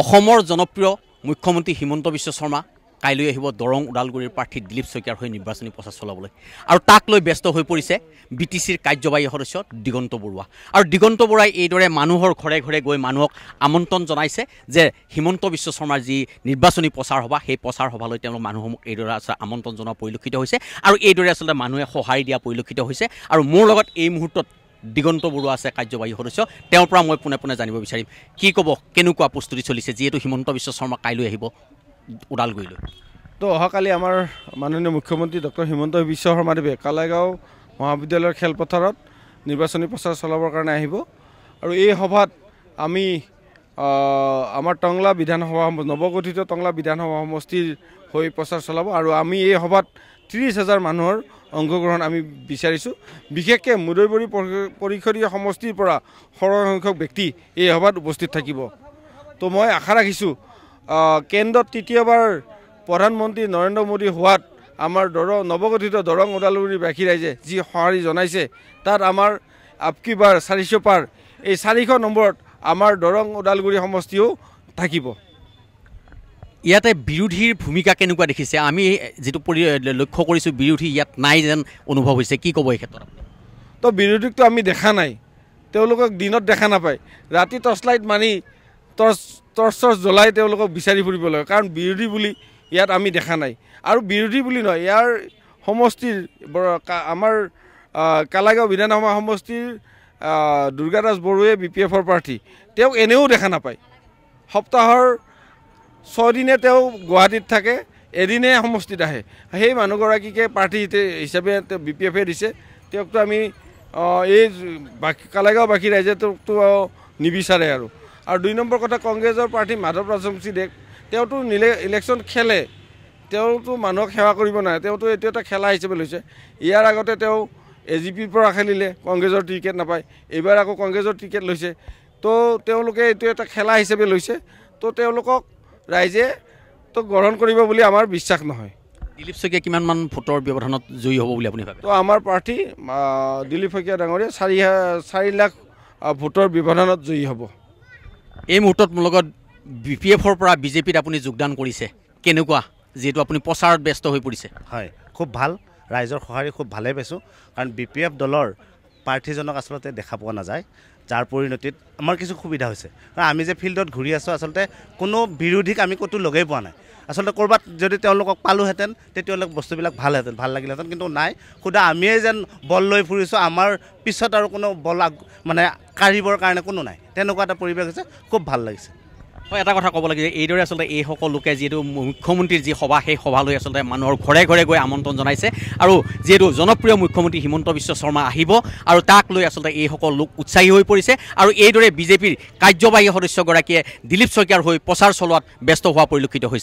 অসমৰ জনপ্ৰিয় মুখ্যমন্ত্ৰী হিমন্ত বিশ্ব শৰ্মা কাইলৈ আহিব দৰং ওদালগুৰিৰ প্ৰাৰ্থী দিলীপ শইকীয়াৰ হৈ নিৰ্বাচনী প্ৰচাৰ চলাবলৈ। আৰু তাক লৈ ব্যস্ত হৈ পৰিছে বি টি চিৰ কাৰ্যবাহী সদস্য দিগন্ত বৰুৱা। আৰু দিগন্ত বৰুৱাই এইদৰে মানুহৰ ঘৰে ঘৰে গৈ মানুহক আমন্ত্ৰণ জনাইছে যে হিমন্ত বিশ্ব শৰ্মাৰ যি নিৰ্বাচনী প্ৰচাৰ সভা সেই প্ৰচাৰ সভালৈ তেওঁলোক মানুহসমূহ এইদৰে আচলতে আমন্ত্ৰণ জনোৱা পৰিলক্ষিত হৈছে। আৰু এইদৰে আচলতে মানুহে সঁহাৰি দিয়া পৰিলক্ষিত হৈছে। আৰু মোৰ লগত এই মুহূৰ্তত দিগন্ত বৰুৱা আছে কাৰ্যবাহী সদস্য। তেওঁৰ পৰা মই পোনে পোনে জানিব বিচাৰিম। কি ক'ব? কেনেকুৱা প্ৰস্তুতি চলিছে? যিহেতু হিমন্ত বিশ্ব শৰ্মা কাইলৈ আহিব ওদালগুৰিলৈ। তো অহাকালি আমাৰ মাননীয় মুখ্যমন্ত্ৰী ডক্টৰ হিমন্ত বিশ্ব শৰ্মাদেৱে কালাইগাঁও মহাবিদ্যালয়ৰ খেলপথাৰত নিৰ্বাচনী প্ৰচাৰ চলাবৰ কাৰণে আহিব। আৰু এই সভাত আমি আমাৰ টংলা বিধানসভা নৱগঠিত টংলা বিধানসভা সমষ্টিৰ হৈ প্ৰচাৰ চলাব। আৰু আমি এই সভাত ত্ৰিছ হাজাৰ মানুহৰ অংশগ্ৰহণ আমি বিচাৰিছোঁ। বিশেষকৈ মুদৈবৰী পৰি- পৰিষদীয় সমষ্টিৰ পৰা সৰহ সংখ্যক ব্যক্তি এই সভাত উপস্থিত থাকিব। তো মই আশা ৰাখিছোঁ কেন্দ্ৰত তৃতীয়বাৰ প্ৰধানমন্ত্ৰী নৰেন্দ্ৰ মোদী হোৱাত আমাৰ দৰং নৱগঠিত দৰং ওদালগুৰিবাসী ৰাইজে যি সঁহাৰি জনাইছে তাত আমাৰ আপকি বাৰ চাৰিশ পাৰ এই চাৰিশ নম্বৰত আমাৰ দৰং ওদালগুৰি সমষ্টিও থাকিব। ইয়াতে বিৰোধীৰ ভূমিকা কেনেকুৱা দেখিছে? আমি যিটো পৰি লক্ষ্য কৰিছোঁ বিৰোধী ইয়াত নাই যেন অনুভৱ হৈছে। কি ক'ব এই ক্ষেত্ৰত তো বিৰোধীকটো আমি দেখা নাই। তেওঁলোকক দিনত দেখা নাপায়। ৰাতি টৰ্চ লাইট মাৰি টৰ্চ টৰ্চ চৰ্চ জ্বলাই তেওঁলোকক বিচাৰি ফুৰিব লাগে কাৰণ বিৰোধী বুলি ইয়াত আমি দেখা নাই। আৰু বিৰোধী বুলি নহয় ইয়াৰ সমষ্টিৰ আমাৰ কালাগাঁও বিধানসভা সমষ্টিৰ দুৰ্গাদাস বড়োৱে বি পি এফৰ প্ৰাৰ্থী। তেওঁক এনেও দেখা নাপায়। সপ্তাহৰ ছয়দিনে তেওঁ গুৱাহাটীত থাকে এদিনে সমষ্টিত আহে। সেই মানুহগৰাকীকে প্ৰাৰ্থী হিচাপে বি পি এফে দিছে। তেওঁকতো আমি এই বাকী কালাগাঁওবাসী ৰাইজে তেওঁকতো নিবিচাৰে আৰু। আৰু দুই নম্বৰ কথা কংগ্ৰেছৰ প্ৰাৰ্থী মাধৱ ৰাজবংশী ডেক তেওঁতো নিলে ইলেকশ্যন খেলে। তেওঁতো মানুহক সেৱা কৰিব নোৱাৰে। তেওঁতো এইটো এটা খেলা হিচাপে লৈছে। ইয়াৰ আগতে তেওঁ এ জি পিৰ পৰা খেলিলে কংগ্ৰেছৰ টিকেট নাপায়। এইবাৰ আকৌ কংগ্ৰেছৰ টিকেট লৈছে। তো তেওঁলোকে এইটো এটা খেলা হিচাপে লৈছে। তো তেওঁলোকক ৰাইজে তো গ্ৰহণ কৰিব বুলি আমাৰ বিশ্বাস নহয়। দিলীপ শইকীয়া কিমানমান ভোটৰ ব্যৱধানত জয়ী হ'ব বুলি আপুনি ভাবে? তো আমাৰ প্ৰাৰ্থী দিলীপ শইকীয়া ডাঙৰীয়া চাৰি চাৰি লাখ ভোটৰ ব্যৱধানত জয়ী হ'ব। এই মুহূৰ্তত মোৰ লগত বি পি এফৰ পৰা বিজেপিত আপুনি যোগদান কৰিছে। কেনেকুৱা? যিহেতু আপুনি প্ৰচাৰত ব্যস্ত হৈ পৰিছে। হয় খুব ভাল। ৰাইজৰ সঁহাৰি খুব ভালেই পাইছোঁ। কাৰণ বি পি এফ দলৰ প্ৰাৰ্থীজনক আচলতে দেখা পোৱা নাযায় যাৰ পৰিণতিত আমাৰ কিছু সুবিধা হৈছে। কাৰণ আমি যে ফিল্ডত ঘূৰি আছোঁ আচলতে কোনো বিৰোধীক আমি ক'তো লগেই পোৱা নাই। আচলতে ক'ৰবাত যদি তেওঁলোকক পালোহেঁতেন তেতিয়াহ'লে বস্তুবিলাক ভালহেঁতেন ভাল লাগিলেহেঁতেন। কিন্তু নাই সুধা আমিয়ে যেন বল লৈ ফুৰিছোঁ আমাৰ পিছত আৰু কোনো বল মানে কাঢ়িবৰ কাৰণে কোনো নাই। তেনেকুৱা এটা পৰিৱেশ হৈছে খুব ভাল লাগিছে। হয় এটা কথা ক'ব লাগে যে এইদৰে আচলতে এইসকল লোকে যিহেতু মুখ্যমন্ত্ৰীৰ যি সভা সেই সভালৈ আচলতে মানুহৰ ঘৰে ঘৰে গৈ আমন্ত্ৰণ জনাইছে আৰু যিহেতু জনপ্ৰিয় মুখ্যমন্ত্ৰী হিমন্ত বিশ্ব শৰ্মা আহিব আৰু তাক লৈ আচলতে এইসকল লোক উৎসাহী হৈ পৰিছে আৰু এইদৰে বিজেপিৰ কাৰ্যবাহী সদস্যগৰাকীয়ে দিলীপ শইকীয়াৰ হৈ প্ৰচাৰ চলোৱাত ব্যস্ত হোৱা পৰিলক্ষিত হৈছে।